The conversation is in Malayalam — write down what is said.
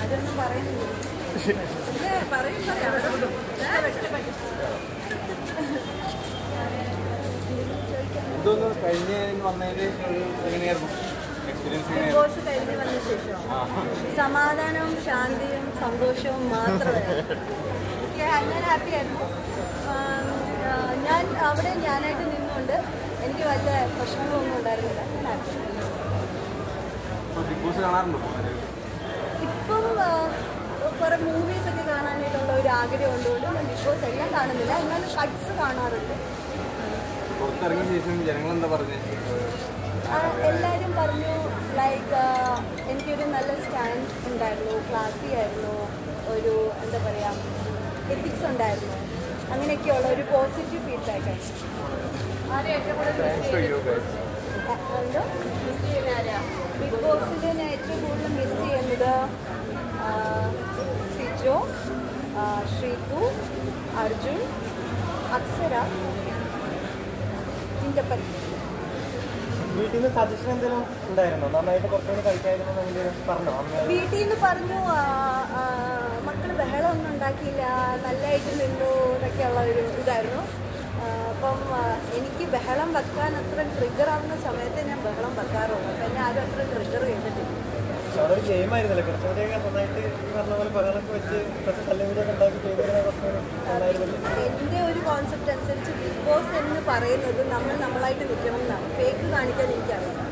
അതൊന്നും പറയുന്നില്ല. പറയും എന്തോന്ന് കഴിഞ്ഞ വന്നതിൽ എങ്ങനെയായിരുന്നു? ബോസ് കഴിഞ്ഞ് വന്ന ശേഷം സമാധാനവും ശാന്തിയും സന്തോഷവും മാത്രമേ എനിക്ക് ഞാൻ ഹാപ്പി ആയിരുന്നു. ആം, ആ, ഞാൻ അവിടെ ഞാനായിട്ട് നിന്നുകൊണ്ട് എനിക്ക് വലിയ പ്രശ്നങ്ങളൊന്നും ഉണ്ടായിരുന്നില്ല. ഞാൻ ഹാപ്പി ബിഗ് ബോസ് കാണാറുണ്ടോ? കുറേ മൂവീസ് ഒക്കെ കാണാനായിട്ടുള്ള ഒരു ആഗ്രഹം ഉള്ളതുകൊണ്ട് ഞാൻ ബിഗ് ബോസ് എല്ലാം കാണുന്നില്ല. എന്നാലും കട്ട്സ് കാണാറുണ്ട്. പുറത്തിറങ്ങിയ ശേഷം ജനങ്ങൾ എന്താ പറഞ്ഞത് ആ, എല്ലാവരും പറഞ്ഞു ലൈക്ക് എനിക്കൊരു നല്ല സ്റ്റാൻഡ് ഉണ്ടായിരുന്നു. ക്ലാസി ആയിരുന്നു. ഒരു എന്താ പറയുക എത്തിക്സ് ഉണ്ടായിരുന്നു. അങ്ങനെയൊക്കെയുള്ള ഒരു പോസിറ്റീവ് ഫീഡ്ബാക്ക് എന്തോ? ബിഗ് ശ്രീതു അർജുൻ അക്ഷര ചിന്തപ്പൻ വീട്ടിൽ നിന്ന് സജഷൻ എന്തെങ്കിലും ഉണ്ടായിരുന്നോ? നന്നായിട്ട് കുറച്ചുകൂടി കഴിക്കായിരുന്നു പറഞ്ഞോ? വീട്ടിൽ നിന്ന് പറഞ്ഞു മക്കൾ ബഹളമൊന്നും ഉണ്ടാക്കിയില്ല നല്ലതായിട്ട് നിന്നു എന്നൊക്കെയുള്ള ഒരു ഇതായിരുന്നു. അപ്പം എനിക്ക് ബഹളം വെക്കാൻ അത്ര ട്രിഗർ ആവുന്ന സമയത്ത് ഞാൻ ബഹളം വെക്കാറുള്ളൂ. അപ്പം എന്നെ ആരും അത്ര ട്രിഗർ ചെയ്തിട്ടില്ല. പക്ഷെ അവിടെ ഒരു ഗെയിം ആയിരുന്നല്ലോ. കുറച്ചുകൂടി നന്നായിട്ട് പറഞ്ഞ പോലെ ബഹളമൊക്കെ വെച്ച് കുറച്ച് കോൺസെപ്റ്റ് അനുസരിച്ച് ബിഗ് ബോസ് എന്ന് പറയുന്നത് നമ്മൾ നമ്മളായിട്ട് നിൽക്കണം എന്നാണ് ഫേക്ക് കാണിക്കാൻ എനിക്കറിയാം